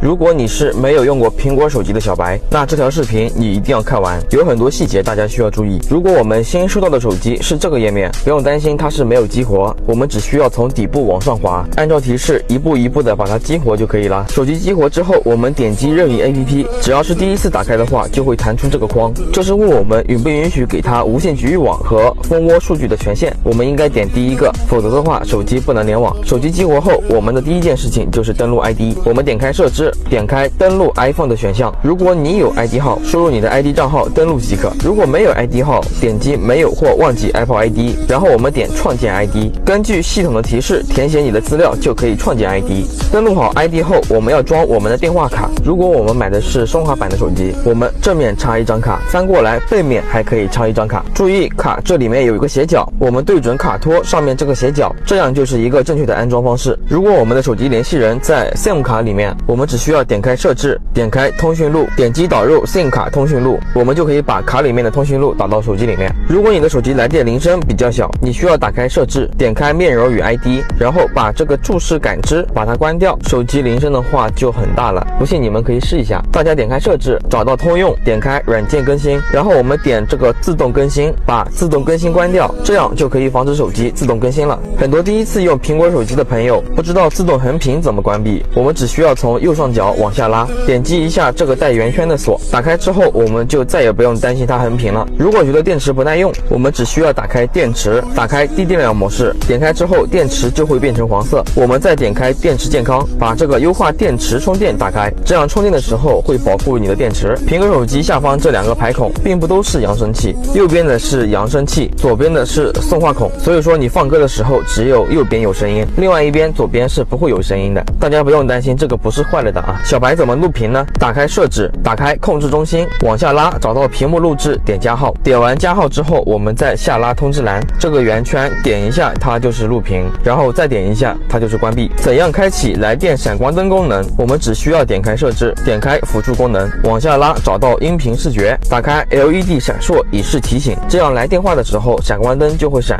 如果你是没有用过苹果手机的小白，那这条视频你一定要看完，有很多细节大家需要注意。如果我们新收到的手机是这个页面，不用担心它是没有激活，我们只需要从底部往上滑，按照提示一步一步的把它激活就可以了。手机激活之后，我们点击任意 APP，只要是第一次打开的话，就会弹出这个框，这是问我们允不允许给它无线局域网和蜂窝数据的权限，我们应该点第一个，否则的话手机不能联网。手机激活后，我们的第一件事情就是登录 ID，我们点开设置。点开登录 iPhone 的选项，如果你有 ID 号，输入你的 ID 账号登录即可；如果没有 ID 号，点击没有或忘记 Apple ID，然后我们点创建 ID，根据系统的提示填写你的资料就可以创建 ID。登录好 ID 后，我们要装我们的电话卡。如果我们买的是双滑版的手机，我们正面插一张卡，翻过来背面还可以插一张卡。注意卡这里面有一个斜角，我们对准卡托上面这个斜角，这样就是一个正确的安装方式。如果我们的手机联系人在 SIM 卡里面，我们只需要点开设置，点开通讯录，点击导入 SIM 卡通讯录，我们就可以把卡里面的通讯录导到手机里面。如果你的手机来电铃声比较小，你需要打开设置，点开面容与 ID，然后把这个注视感知把它关掉，手机铃声的话就很大了。不信你们可以试一下。大家点开设置，找到通用，点开软件更新，然后我们点这个自动更新，把自动更新关掉，这样就可以防止手机自动更新了。很多第一次用苹果手机的朋友不知道自动横屏怎么关闭，我们只需要从右上角往下拉，点击一下这个带圆圈的锁，打开之后我们就再也不用担心它横屏了。如果觉得电池不耐用，我们只需要打开电池，打开低电量模式，点开之后电池就会变成黄色。我们再点开电池健康，把这个优化电池充电打开，这样充电的时候会保护你的电池。苹果手机下方这两个排孔并不都是扬声器，右边的是扬声器，左边的是送话孔，所以说你放歌的时候只有右边有声音，另外一边左边是不会有声音的。大家不用担心，这个不是坏了啊。小白怎么录屏呢？打开设置，打开控制中心，往下拉，找到屏幕录制，点加号。点完加号之后，我们再下拉通知栏，这个圆圈点一下，它就是录屏，然后再点一下，它就是关闭。怎样开启来电闪光灯功能？我们只需要点开设置，点开辅助功能，往下拉，找到音频视觉，打开 LED 闪烁以示提醒，这样来电话的时候闪光灯就会闪，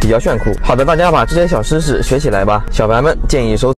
比较炫酷。好的，大家把这些小知识学起来吧。小白们建议收。